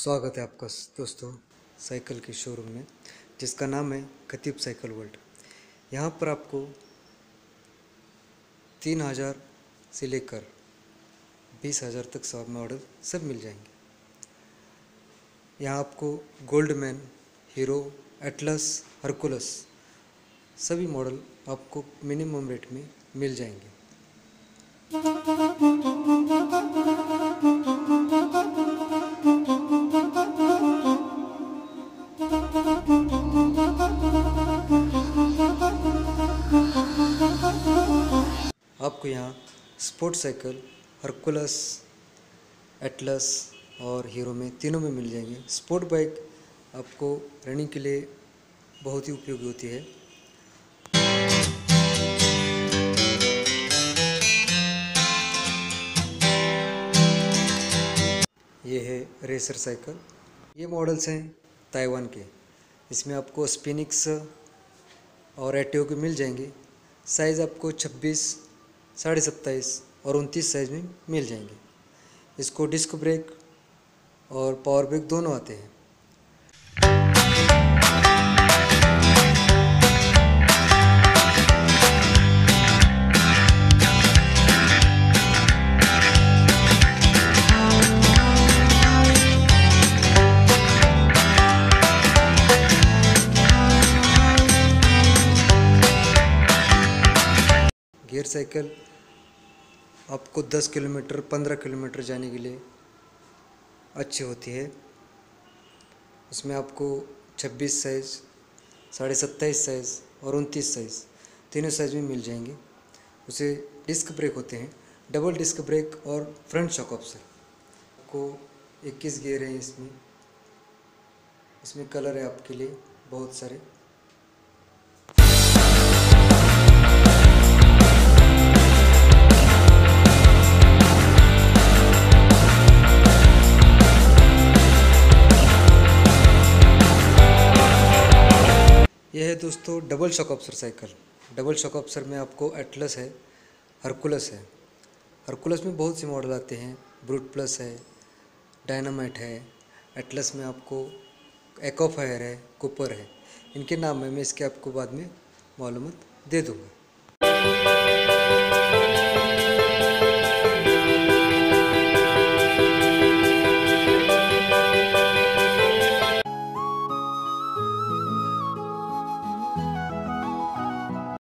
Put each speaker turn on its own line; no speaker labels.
स्वागत है आपका दोस्तों साइकिल के शोरूम में, जिसका नाम है खतीब साइकिल वर्ल्ड। यहाँ पर आपको तीन हज़ार से लेकर बीस हज़ार तक सब मॉडल सब मिल जाएँगे। यहाँ आपको gold man Hero Atlas Hercules सभी मॉडल आपको मिनिमम रेट में मिल जाएँगे। आपको यहाँ स्पोर्ट साइकिल हरकुलस एटलस और हीरो में तीनों में मिल जाएँगे। स्पोर्ट बाइक आपको रनिंग के लिए बहुत ही उपयोगी होती है। ये है रेसर साइकिल। ये मॉडल्स हैं ताइवान के। इसमें आपको स्पिनिक्स और एटियो के मिल जाएँगे। साइज़ आपको 26, साढ़े सत्ताईस और उनतीस साइज़ में मिल जाएँगे। इसको डिस्क ब्रेक और पावर ब्रेक दोनों आते हैं। गियर साइकिल आपको 10 किलोमीटर 15 किलोमीटर जाने के लिए अच्छी होती है। उसमें आपको 26 साइज़, साढ़े सत्ताईस साइज़ और उनतीस साइज़ तीनों साइज़ में मिल जाएँगे। उसे डिस्क ब्रेक होते हैं, डबल डिस्क ब्रेक और फ्रंट शॉक ऑप्शन आपको 21 गियर हैं इसमें। इसमें कलर है आपके लिए बहुत सारे। यह है दोस्तों double shock absorber cycle double shock absorber में आपको एटलस है हरकुलस है। हरकुलस में बहुत से मॉडल आते हैं। ब्रूट प्लस है डायनामाइट है एटलस में आपको एकोफायर है कुपर है। इनके नाम है, मैं इसके आपको बाद में मालूम दे दूँगा।